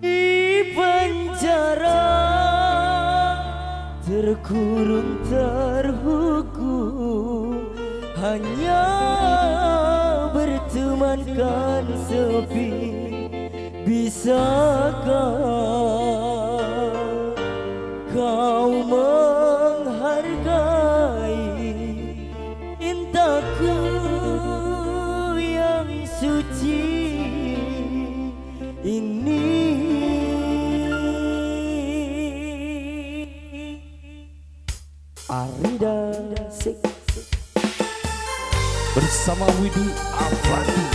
Di penjara Terkurung terhukum Hanya bertemankan sepi. Bisakah kau menghargai bersama Widi Afandi.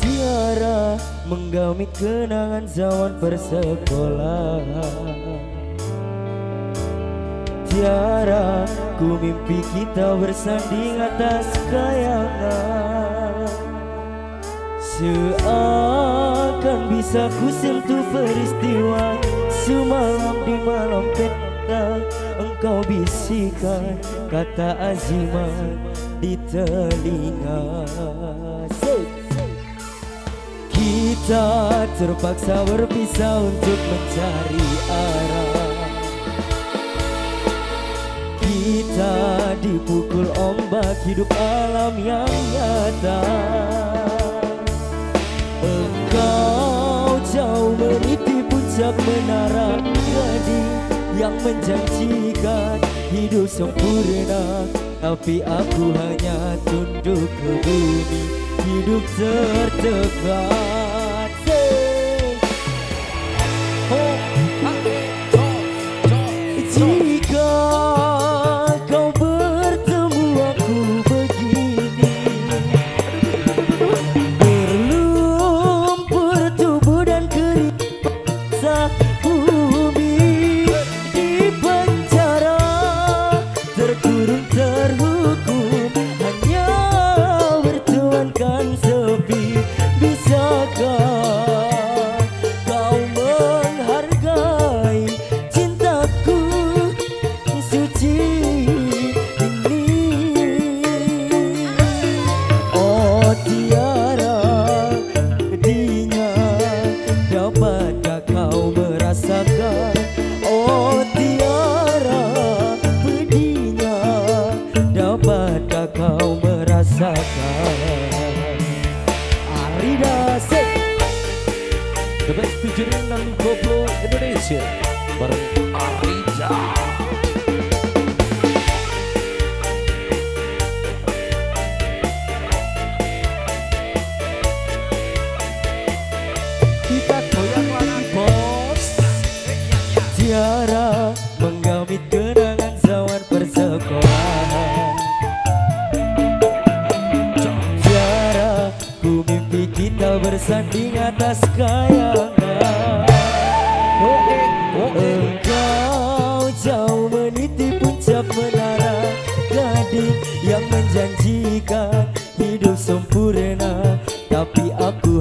Tiara menggamit kenangan zaman persekolahan Tiara ku mimpi kita bersanding atas kayangan Seakan bisa ku sentuh peristiwa. Semalam di malam peta Engkau bisikan kata azimat di telinga. Kita terpaksa berpisah untuk mencari arah. Kita dipukul ombak hidup alam yang nyata Engkau jauh meniti puncak menara gading Yang menjanjikan hidup sempurna. Tapi aku hanya tunduk ke bumi Hidup tertekan Indonesia bareng Arija. Kita goyang lagi bos. Tiara menggamit kenangan zaman persekolahan Tiara ku mimpi kita bersanding atas kayangan Yang menjanjikan hidup sempurna. Tapi aku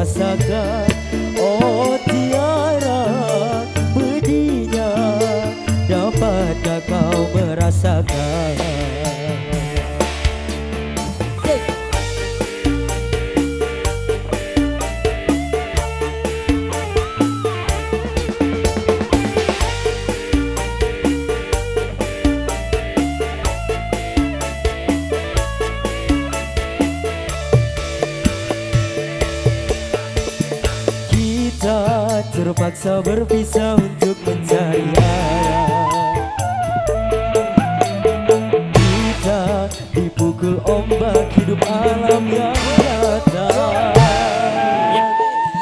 rasa kau terpaksa berpisah untuk mencari arah Kita dipukul ombak hidup alam yang datang. Ya,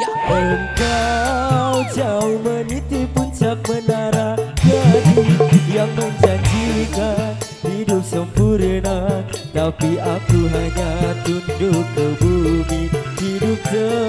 ya. Engkau jauh meniti puncak menara gading Yang menjanjikan hidup sempurna. Tapi aku hanya tunduk ke bumi hidup terus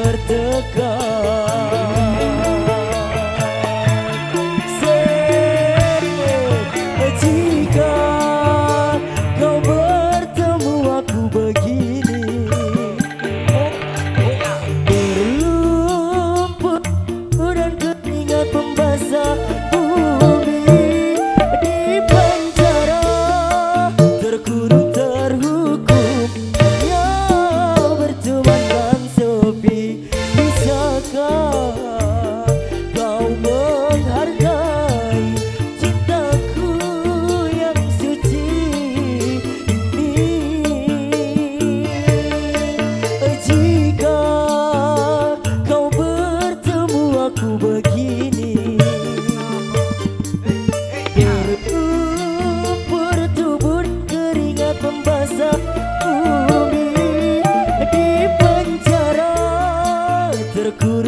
berkurang